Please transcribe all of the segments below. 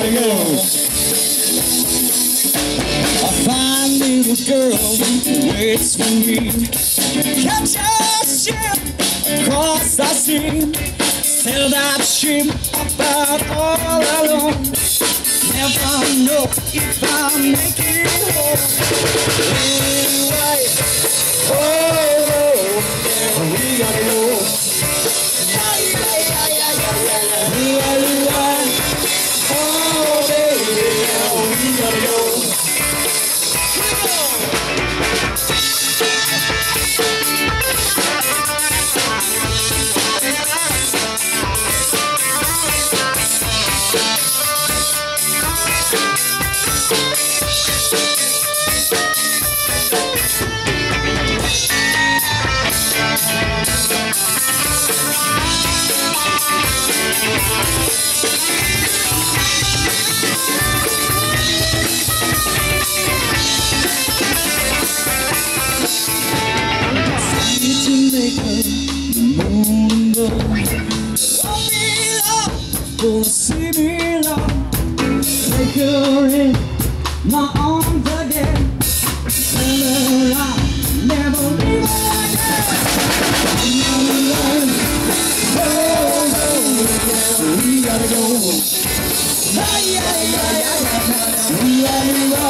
gotta go. A fine little girl waits for me. Catch a ship across the sea. Sail that ship about all alone. Never know if I make it home. Anyway, oh, oh, yeah, we gotta go. Me love, go never leave again. We gotta go. We gotta run.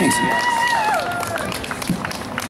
谢谢